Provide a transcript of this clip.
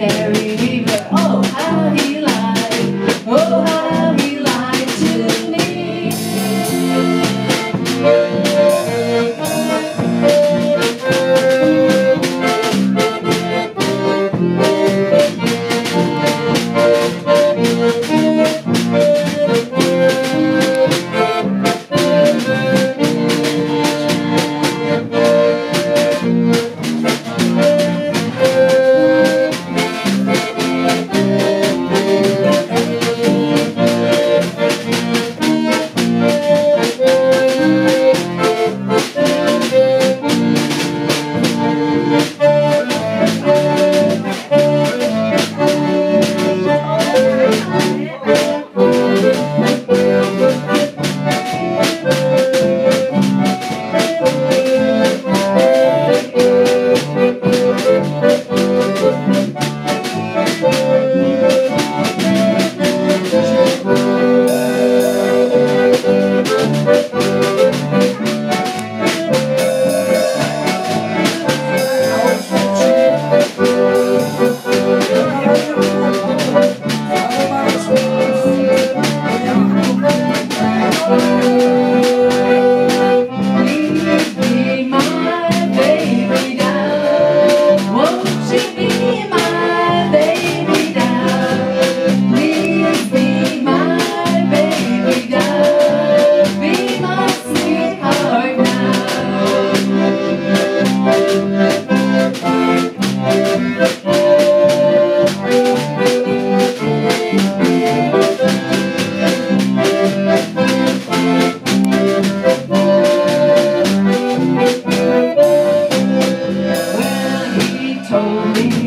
carry me.